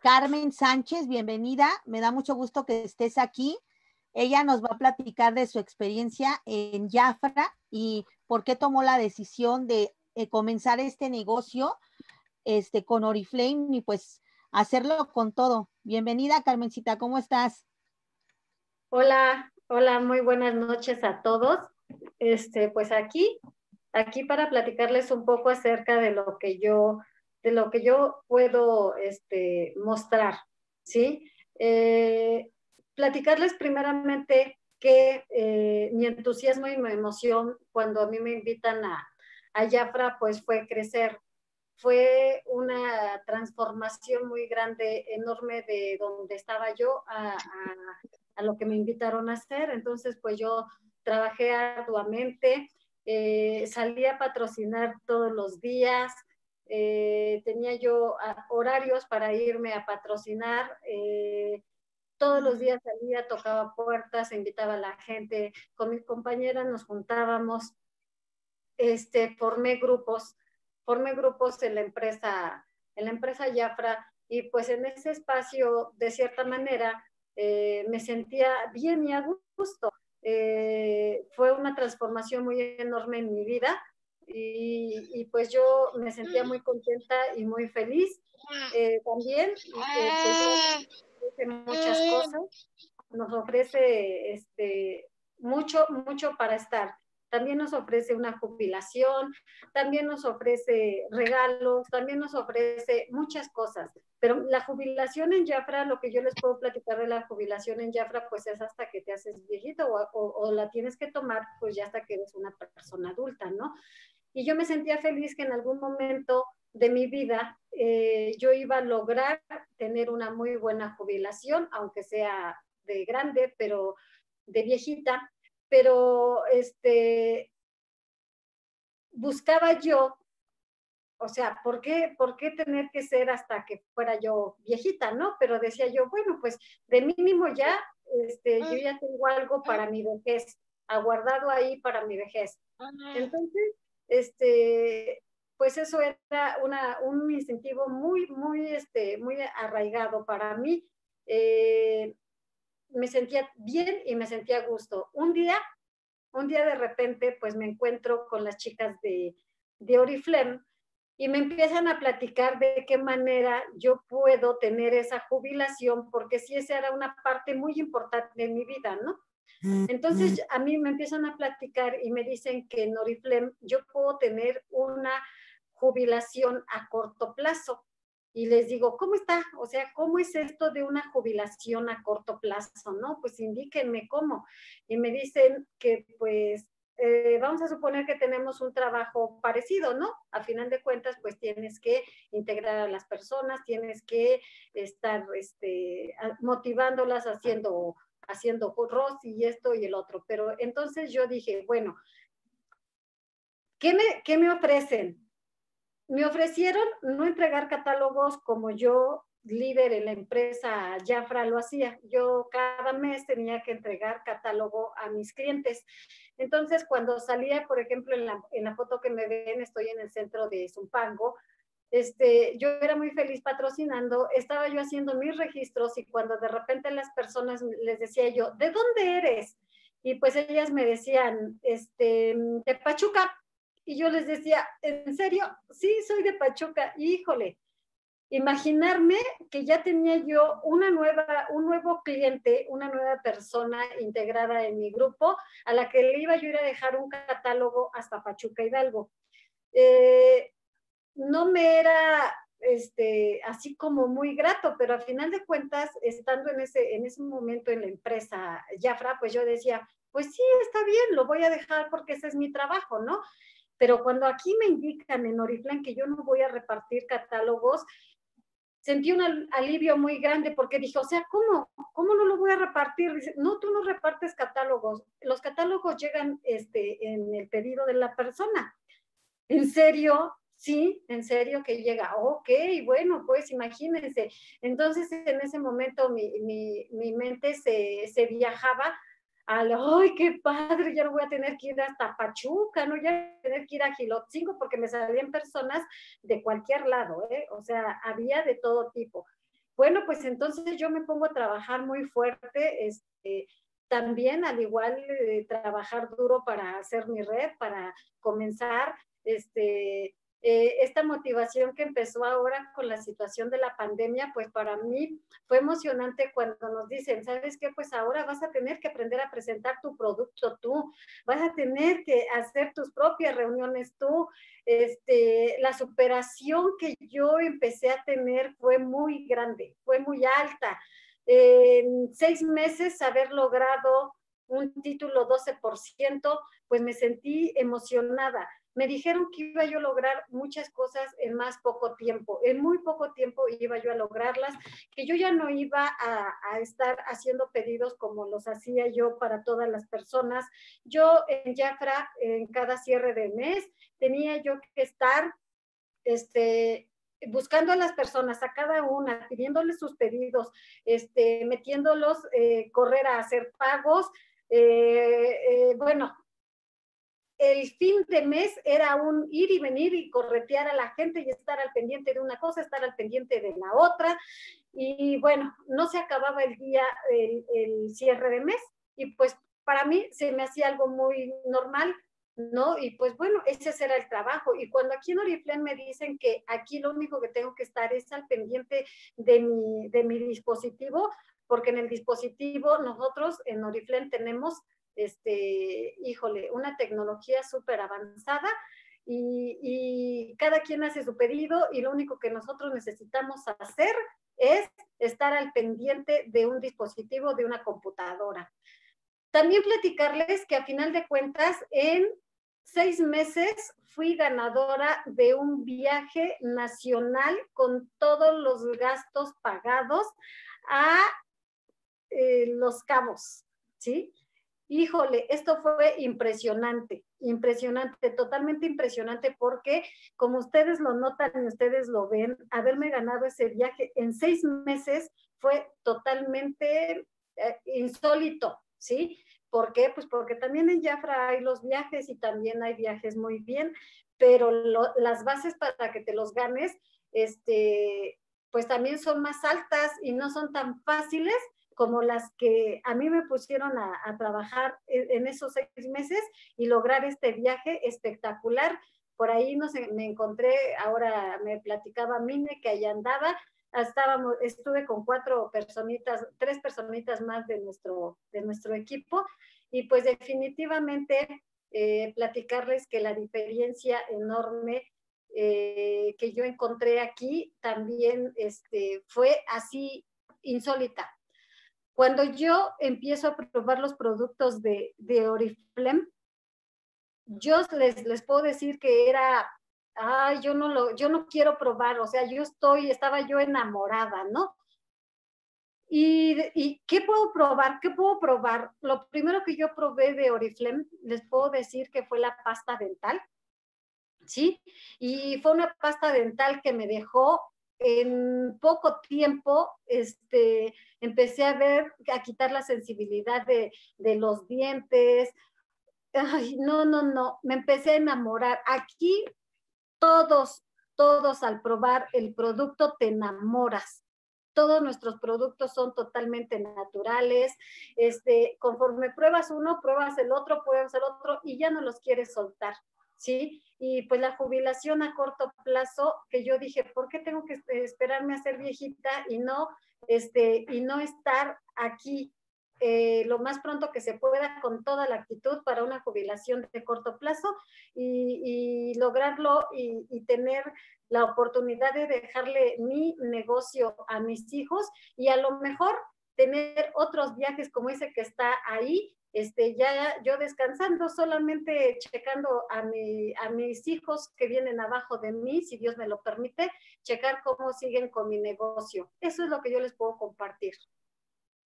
Carmen Sánchez, bienvenida. Me da mucho gusto que estés aquí. Ella nos va a platicar de su experiencia en Jafra y por qué tomó la decisión de eh, comenzar este negocio este, con Oriflame y pues hacerlo con todo. Bienvenida, Carmencita, ¿cómo estás? Hola, hola, muy buenas noches a todos. Este, pues aquí, aquí para platicarles un poco acerca de lo que yo, de lo que yo puedo este, mostrar, ¿sí? Eh, platicarles primeramente que eh, mi entusiasmo y mi emoción cuando a mí me invitan a, a Jafra, pues fue crecer fue una transformación muy grande, enorme de donde estaba yo a, lo que me invitaron a hacer. Entonces, pues yo trabajé arduamente, eh, salí a patrocinar todos los días, eh, tenía yo ah, horarios para irme a patrocinar. Eh, todos los días salía, tocaba puertas, invitaba a la gente, con mis compañeras nos juntábamos, este, formé grupos formé grupos en la empresa, en la empresa Jafra, y pues en ese espacio, de cierta manera, eh, me sentía bien y a gusto. Eh, fue una transformación muy enorme en mi vida y, pues yo me sentía muy contenta y muy feliz. Eh, también pues, muchas cosas, nos ofrece este, mucho, mucho para estar también nos ofrece una jubilación, también nos ofrece regalos, también nos ofrece muchas cosas. Pero la jubilación en Jafra, lo que yo les puedo platicar de la jubilación en Jafra, pues es hasta que te haces viejito o, la tienes que tomar, pues ya hasta que eres una persona adulta, ¿no? Y yo me sentía feliz que en algún momento de mi vida eh, yo iba a lograr tener una muy buena jubilación, aunque sea de grande, pero de viejita, pero este, buscaba yo, o sea, ¿por qué, ¿por qué tener que ser hasta que fuera yo viejita, no? Pero decía yo, bueno, pues de mínimo ya, este, yo ya tengo algo para mi vejez, aguardado ahí para mi vejez. Entonces, este, pues eso era una, un incentivo muy, muy, este, muy arraigado para mí. Eh, me sentía bien y me sentía a gusto. Un día, un día de repente, pues me encuentro con las chicas de, de Oriflame y me empiezan a platicar de qué manera yo puedo tener esa jubilación, porque sí, esa era una parte muy importante de mi vida, ¿no? Entonces a mí me empiezan a platicar y me dicen que en Oriflame yo puedo tener una jubilación a corto plazo y les digo, ¿cómo está? O sea, ¿cómo es esto de una jubilación a corto plazo? ¿No? Pues indíquenme cómo. Y me dicen que pues eh, vamos a suponer que tenemos un trabajo parecido, ¿no? A final de cuentas, pues tienes que integrar a las personas, tienes que estar este, motivándolas haciendo, haciendo rosy y esto y el otro. Pero entonces yo dije, bueno, ¿qué me, qué me ofrecen? me ofrecieron no entregar catálogos como yo, líder en la empresa Jafra, lo hacía. Yo cada mes tenía que entregar catálogo a mis clientes. Entonces, cuando salía, por ejemplo, en la, foto que me ven, estoy en el centro de Zumpango, este, yo era muy feliz patrocinando, estaba yo haciendo mis registros y cuando de repente las personas les decía yo, ¿de dónde eres? Y pues ellas me decían, este, de Pachuca. Y yo les decía, ¿en serio? Sí, soy de Pachuca. Híjole, imaginarme que ya tenía yo una nueva, un nuevo cliente, una nueva persona integrada en mi grupo, a la que le iba yo a dejar un catálogo hasta Pachuca Hidalgo. Eh, no me era este, así como muy grato, pero al final de cuentas, estando en ese, en ese momento en la empresa Jafra, pues yo decía, pues sí, está bien, lo voy a dejar porque ese es mi trabajo, ¿no? Pero cuando aquí me indican en Oriflame que yo no voy a repartir catálogos, sentí un alivio muy grande porque dije, o sea, ¿cómo? ¿Cómo no lo voy a repartir? Dice, no, tú no repartes catálogos. Los catálogos llegan este, en el pedido de la persona. ¿En serio? Sí, en serio que llega. Ok, bueno, pues imagínense. Entonces, en ese momento mi, mi, mi mente se, se viajaba ¡ay, qué padre! Ya no voy a tener que ir hasta Pachuca, no ya voy a tener que ir a Gilotzingo porque me salían personas de cualquier lado, ¿eh? O sea, había de todo tipo. Bueno, pues entonces yo me pongo a trabajar muy fuerte, este, también al igual eh, trabajar duro para hacer mi red, para comenzar, este, eh, esta motivación que empezó ahora con la situación de la pandemia, pues para mí fue emocionante cuando nos dicen, ¿sabes qué? Pues ahora vas a tener que aprender a presentar tu producto tú, vas a tener que hacer tus propias reuniones tú. Este, la superación que yo empecé a tener fue muy grande, fue muy alta. En seis meses haber logrado un título 12%, pues me sentí emocionada me dijeron que iba yo a lograr muchas cosas en más poco tiempo. En muy poco tiempo iba yo a lograrlas, que yo ya no iba a, estar haciendo pedidos como los hacía yo para todas las personas. Yo en Jafra, en cada cierre de mes, tenía yo que estar este, buscando a las personas, a cada una, pidiéndoles sus pedidos, este, metiéndolos, eh, correr a hacer pagos. Eh, eh, bueno, el fin de mes era un ir y venir y corretear a la gente y estar al pendiente de una cosa, estar al pendiente de la otra. Y bueno, no se acababa el día, el, cierre de mes. Y pues para mí se me hacía algo muy normal, ¿no? Y pues bueno, ese era el trabajo. Y cuando aquí en Oriflame me dicen que aquí lo único que tengo que estar es al pendiente de mi, de mi dispositivo, porque en el dispositivo nosotros en Oriflame tenemos este, híjole, una tecnología súper avanzada y, cada quien hace su pedido y lo único que nosotros necesitamos hacer es estar al pendiente de un dispositivo, de una computadora. También platicarles que a final de cuentas, en seis meses fui ganadora de un viaje nacional con todos los gastos pagados a eh, Los Cabos, ¿sí? Híjole, esto fue impresionante, impresionante, totalmente impresionante porque como ustedes lo notan y ustedes lo ven, haberme ganado ese viaje en seis meses fue totalmente eh, insólito, ¿sí? ¿Por qué? Pues porque también en Jafra hay los viajes y también hay viajes muy bien, pero las bases para que te los ganes, este, pues también son más altas y no son tan fáciles como las que a mí me pusieron a, trabajar en, esos seis meses y lograr este viaje espectacular. Por ahí me encontré, ahora me platicaba Mine que allá andaba, estábamos, estuve con cuatro personitas, tres personitas más de nuestro, de nuestro equipo y pues definitivamente eh, platicarles que la diferencia enorme eh, que yo encontré aquí también este, fue así insólita. Cuando yo empiezo a probar los productos de, de Oriflame, yo les, les puedo decir que era, ay, yo no lo, yo no quiero probar, o sea, yo estoy, estaba yo enamorada, ¿no? ¿Y, ¿Y, qué puedo probar? ¿Qué puedo probar? Lo primero que yo probé de Oriflame, les puedo decir que fue la pasta dental, ¿sí? Y fue una pasta dental que me dejó en poco tiempo este, empecé a ver, a quitar la sensibilidad de, los dientes. Ay, no, no, no, me empecé a enamorar. Aquí todos, todos al probar el producto te enamoras. Todos nuestros productos son totalmente naturales. Este, conforme pruebas uno, pruebas el otro, pruebas el otro y ya no los quieres soltar. ¿Sí? Y pues la jubilación a corto plazo, que yo dije, ¿por qué tengo que esperarme a ser viejita y no, este, y no estar aquí eh, lo más pronto que se pueda con toda la actitud para una jubilación de corto plazo y, lograrlo y, y, tener la oportunidad de dejarle mi negocio a mis hijos y a lo mejor tener otros viajes como ese que está ahí este, ya yo descansando, solamente checando a, mi, a mis hijos que vienen abajo de mí, si Dios me lo permite, checar cómo siguen con mi negocio. Eso es lo que yo les puedo compartir.